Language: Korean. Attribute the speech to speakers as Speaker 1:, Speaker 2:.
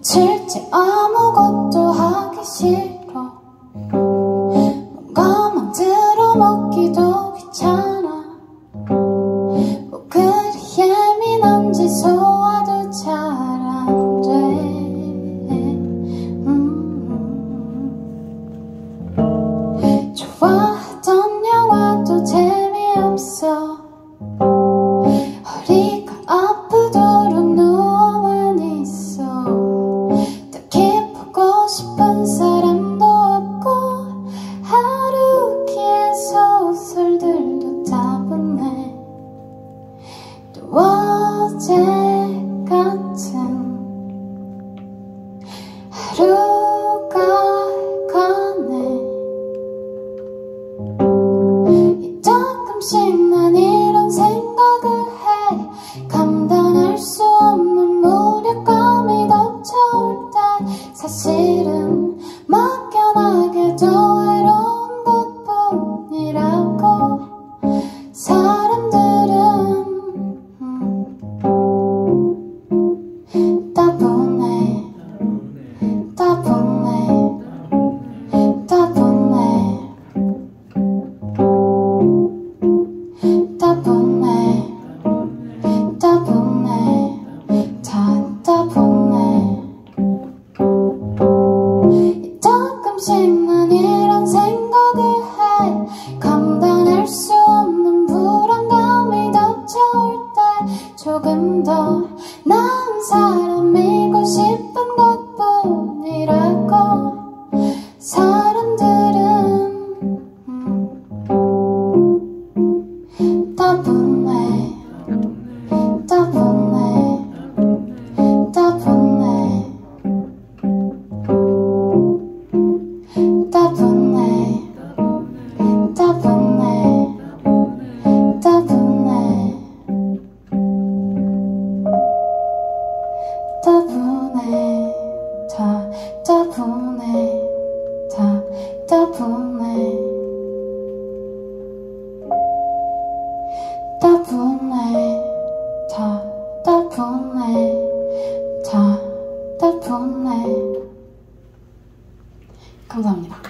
Speaker 1: 미칠지 아무것도 하기 싫어. 뭔가 어제 같은 하루가 가네. 조금씩 난 이런 생각을 해. 감당할 수 없는 무력감이 덮쳐올 때 사실은 난 사람이고 싶은 것뿐이라고. 사람들은 다 음, 때문에 때문에 자 때문에 자 때문에 감사합니다.